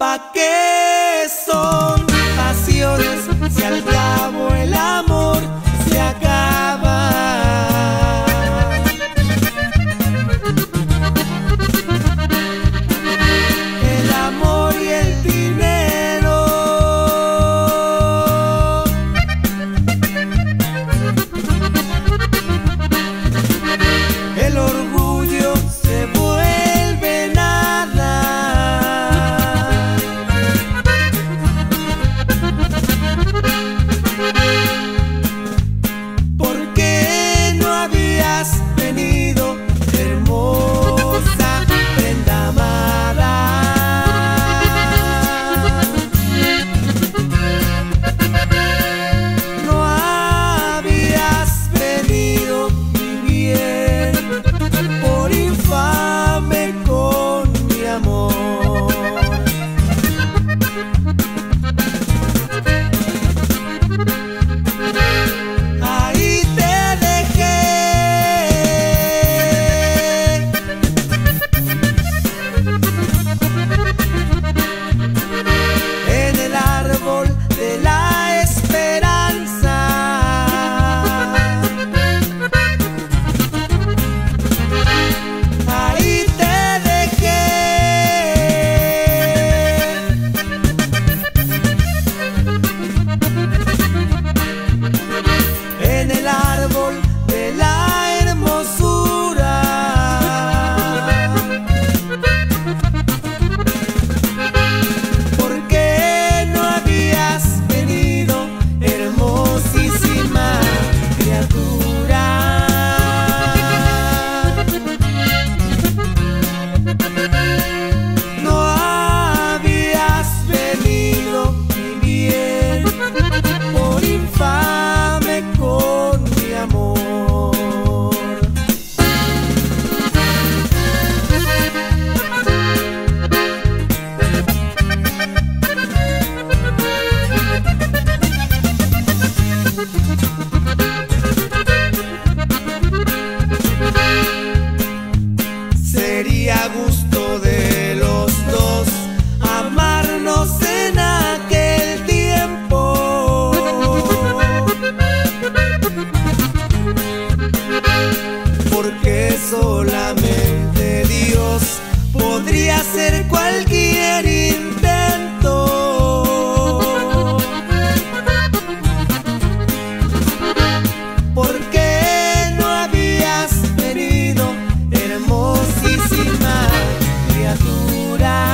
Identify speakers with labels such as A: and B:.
A: ¿Pa' qué soy? desmerecer cualquier intento. ¿Por qué no habías venido, hermosísima criatura?